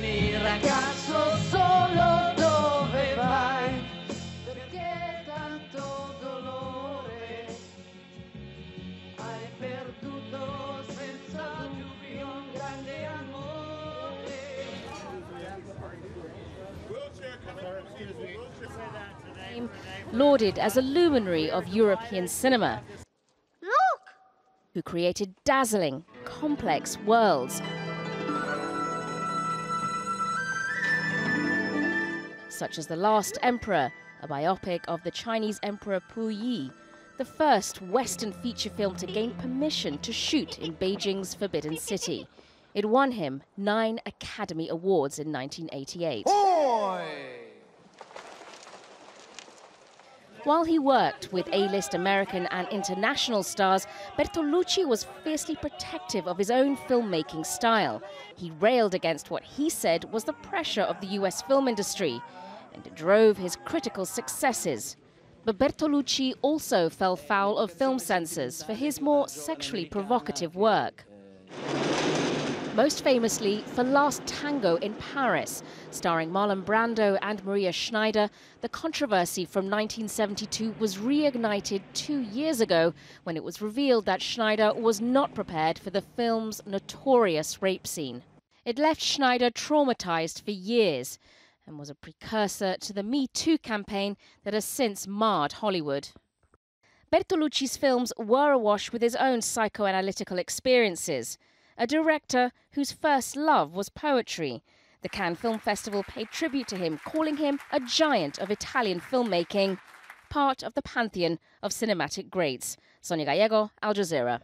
Mi ragazzo solo dove vai? Perché tanto dolore hai perduto senza dubbio un grande amore? Lauded as a luminary of European cinema, Look! who created dazzling, complex worlds Such as The Last Emperor, a biopic of the Chinese Emperor Puyi, the first Western feature film to gain permission to shoot in Beijing's Forbidden City. It won him nine Academy Awards in 1988. Boy! While he worked with A-list American and international stars, Bertolucci was fiercely protective of his own filmmaking style. He railed against what he said was the pressure of the US film industry, and drove his critical successes. But Bertolucci also fell foul of film censors for his more sexually provocative work most famously for Last Tango in Paris, starring Marlon Brando and Maria Schneider. The controversy from 1972 was reignited two years ago when it was revealed that Schneider was not prepared for the film's notorious rape scene. It left Schneider traumatized for years and was a precursor to the Me Too campaign that has since marred Hollywood. Bertolucci's films were awash with his own psychoanalytical experiences a director whose first love was poetry. The Cannes Film Festival paid tribute to him, calling him a giant of Italian filmmaking, part of the pantheon of cinematic greats. Sonia Gallego, Al Jazeera.